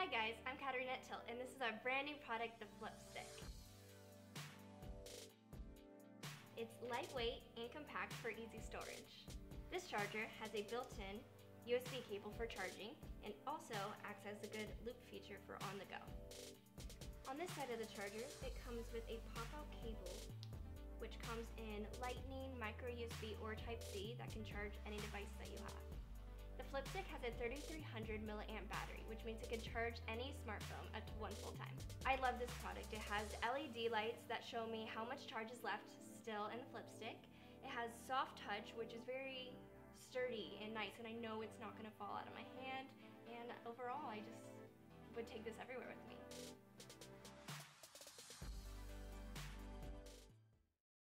Hi guys, I'm Katarina TYLT and this is our brand new product, the Flipstick. It's lightweight and compact for easy storage. This charger has a built-in USB cable for charging and also acts as a good loop feature for on the go. On this side of the charger, it comes with a pop-out cable which comes in lightning, micro USB, or Type-C that can charge any device that you Flipstick has a 3300 milliamp battery, which means it can charge any smartphone up to one full time. I love this product. It has LED lights that show me how much charge is left still in the Flipstick. It has soft touch, which is very sturdy and nice, and I know it's not gonna fall out of my hand. And overall, I just would take this everywhere.